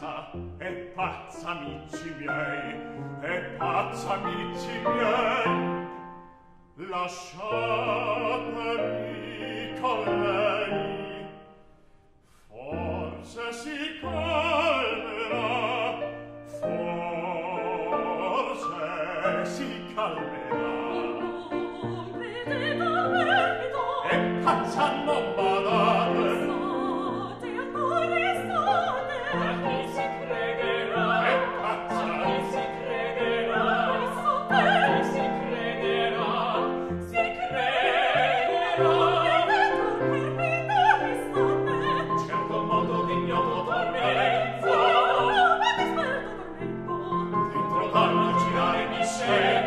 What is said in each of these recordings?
pazza, è pazza amici miei, è pazza amici miei. Lasciatemi con lei, forse si calmerà, forse si calmerà. Non vedete, non vedete. È pazza non Amen.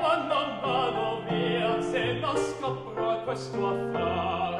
ma non vado via se non scopro questo affare.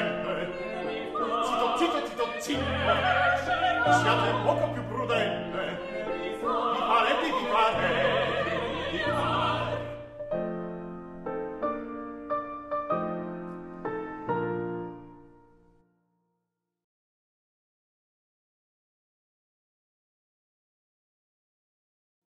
sempre zitto zitto zitto zitto siate poco più prudenti.